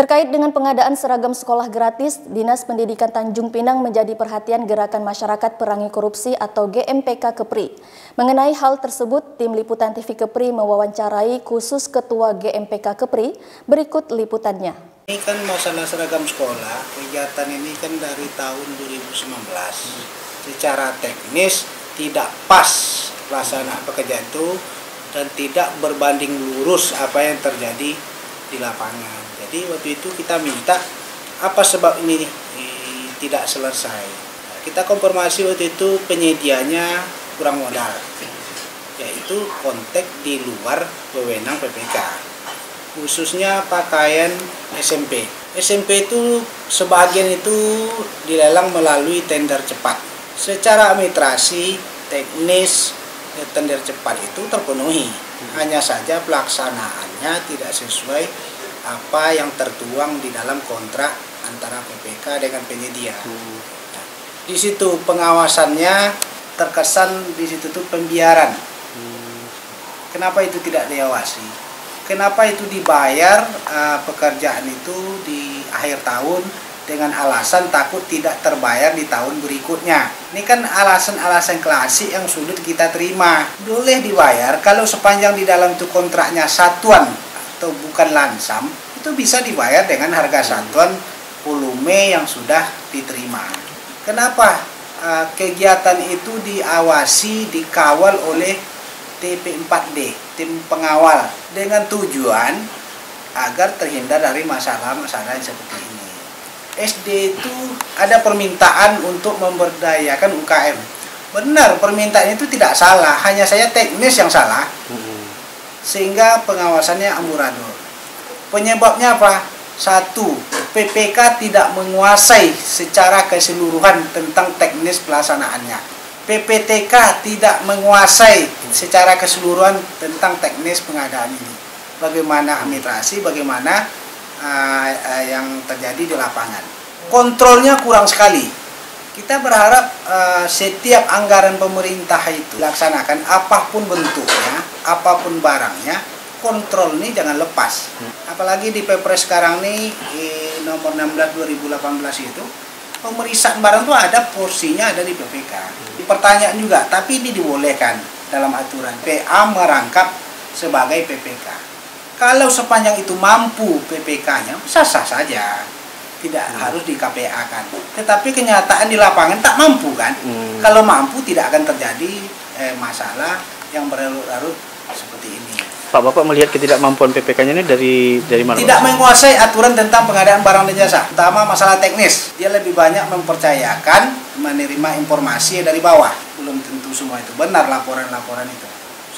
Terkait dengan pengadaan seragam sekolah gratis, Dinas Pendidikan Tanjung Pinang menjadi perhatian Gerakan Masyarakat Perangi Korupsi atau GMPK Kepri. Mengenai hal tersebut, tim Liputan TV Kepri mewawancarai khusus Ketua GMPK Kepri. Berikut liputannya. Ini kan masalah seragam sekolah, kegiatan ini kan dari tahun 2019. Secara teknis tidak pas pelaksanaan pekerjaan itu dan tidak berbanding lurus apa yang terjadi di lapangan jadi waktu itu kita minta apa sebab ini eh, tidak selesai. Kita konfirmasi waktu itu penyedianya kurang modal yaitu kontak di luar wewenang PPK khususnya pakaian SMP SMP itu sebagian itu dilelang melalui tender cepat. Secara administrasi teknis tender cepat itu terpenuhi. Hanya saja pelaksanaannya tidak sesuai apa yang tertuang di dalam kontrak antara PPK dengan penyedia. Hmm. Nah, di situ pengawasannya terkesan di situ tuh pembiaran. Hmm. Kenapa itu tidak diawasi? Kenapa itu dibayar uh, pekerjaan itu di akhir tahun dengan alasan takut tidak terbayar di tahun berikutnya. Ini kan alasan-alasan klasik yang sulit kita terima. Boleh dibayar kalau sepanjang di dalam itu kontraknya satuan atau bukan lansam itu bisa dibayar dengan harga satuan volume yang sudah diterima. Kenapa uh, kegiatan itu diawasi, dikawal oleh TP4D, tim pengawal dengan tujuan agar terhindar dari masalah-masalah yang seperti ini. SD itu ada permintaan untuk memberdayakan UKM. Benar, permintaan itu tidak salah, hanya saya teknis yang salah. Hmm sehingga pengawasannya amburadul. Penyebabnya apa? Satu, PPK tidak menguasai secara keseluruhan tentang teknis pelaksanaannya. PPTK tidak menguasai secara keseluruhan tentang teknis pengadaan ini. Bagaimana administrasi, bagaimana uh, uh, yang terjadi di lapangan. Kontrolnya kurang sekali kita berharap uh, setiap anggaran pemerintah itu dilaksanakan apa pun bentuknya, apa pun barangnya, kontrol ini jangan lepas. Hmm. Apalagi di Pepres sekarang ini eh, nomor 16 2018 itu pemeriksaan barang itu ada porsinya ada di PPK. Hmm. Pertanyaan juga, tapi ini dibolehkan dalam aturan PA merangkap sebagai PPK. Kalau sepanjang itu mampu PPK-nya, sah-sah saja tidak hmm. harus di KPA kan. Tetapi kenyataan di lapangan tak mampu kan. Hmm. Kalau mampu tidak akan terjadi eh, masalah yang berlarut-larut seperti ini. Pak Bapak melihat ketidakmampuan PPK-nya ini dari dari mana? Tidak menguasai aturan tentang pengadaan barang dan jasa. Pertama masalah teknis. Dia lebih banyak mempercayakan menerima informasi dari bawah. Belum tentu semua itu benar laporan-laporan itu.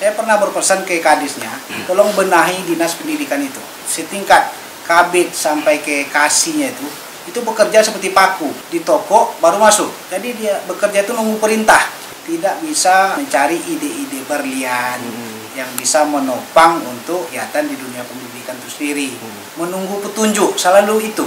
Saya pernah berpesan ke kadisnya, tolong benahi dinas pendidikan itu. Setingkat kabit sampai ke kasihnya itu itu bekerja seperti paku di toko baru masuk. Jadi dia bekerja itu nunggu perintah. Tidak bisa mencari ide-ide berlian hmm. yang bisa menopang untuk kegiatan di dunia pendidikan itu sendiri. Hmm. menunggu petunjuk selalu itu.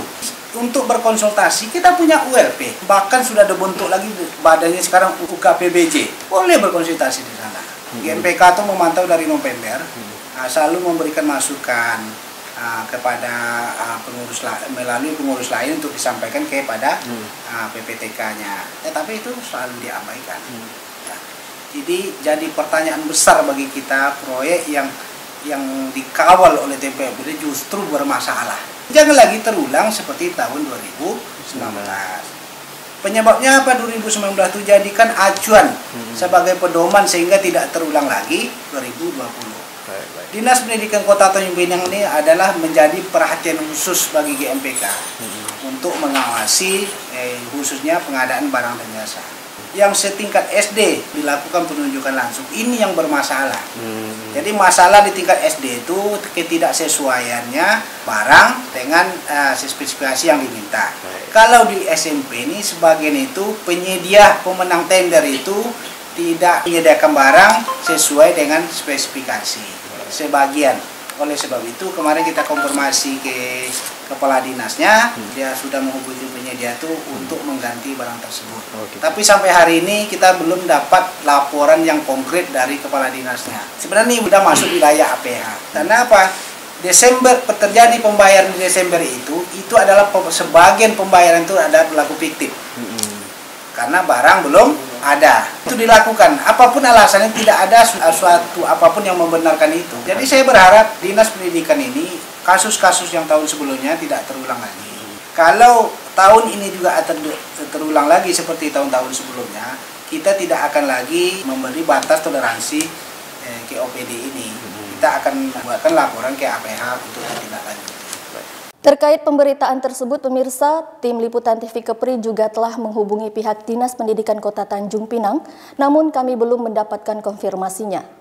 Untuk berkonsultasi kita punya ULP bahkan sudah dibentuk lagi badannya sekarang UKPBJ boleh berkonsultasi di sana. Hmm. GMPK itu memantau dari November. Hmm. selalu memberikan masukan uh, kepada uh, pengurus melalui pengurus lain untuk disampaikan kepada hmm. uh, PPTK-nya. Tetapi itu selalu diabaikan. Hmm. Ya. Jadi jadi pertanyaan besar bagi kita proyek yang yang dikawal oleh TPBD justru bermasalah. Jangan lagi terulang seperti tahun 2019. Penyebabnya apa 2019 itu jadikan acuan hmm. sebagai pedoman sehingga tidak terulang lagi 2020. Dinas Pendidikan Kota Tanjung Pinang ini adalah menjadi perhatian khusus bagi GMPK hmm. untuk mengawasi eh, khususnya pengadaan barang dan jasa. Yang setingkat SD dilakukan penunjukan langsung ini yang bermasalah. Hmm. Jadi masalah di tingkat SD itu ketidaksesuaiannya barang dengan uh, spesifikasi yang diminta. Baik. Kalau di SMP ini sebagian itu penyedia pemenang tender itu tidak menyediakan barang sesuai dengan spesifikasi sebagian. Oleh sebab itu kemarin kita konfirmasi ke kepala dinasnya hmm. dia sudah menghubungi penyedia itu hmm. untuk mengganti barang tersebut. Oh, gitu. tapi sampai hari ini kita belum dapat laporan yang konkret dari kepala dinasnya. Sebenarnya ini sudah masuk wilayah APH karena apa? Desember terjadi pembayaran di Desember itu itu adalah sebagian pembayaran itu ada berlaku fiktif. Karena barang belum ada. Itu dilakukan. Apa pun alasannya tidak ada su- suatu apa pun yang membenarkan itu. Jadi saya berharap dinas pendidikan ini kasus-kasus yang tahun sebelumnya tidak terulang lagi. Kalau tahun ini juga ter- terulang lagi seperti tahun-tahun sebelumnya kita tidak akan lagi memberi batas toleransi eh, KOPD ini. Kita akan membuatkan laporan ke APH untuk ditindaklanjuti Terkait pemberitaan tersebut, pemirsa, tim Liputan TV Kepri juga telah menghubungi pihak Dinas Pendidikan Kota Tanjung Pinang, namun kami belum mendapatkan konfirmasinya.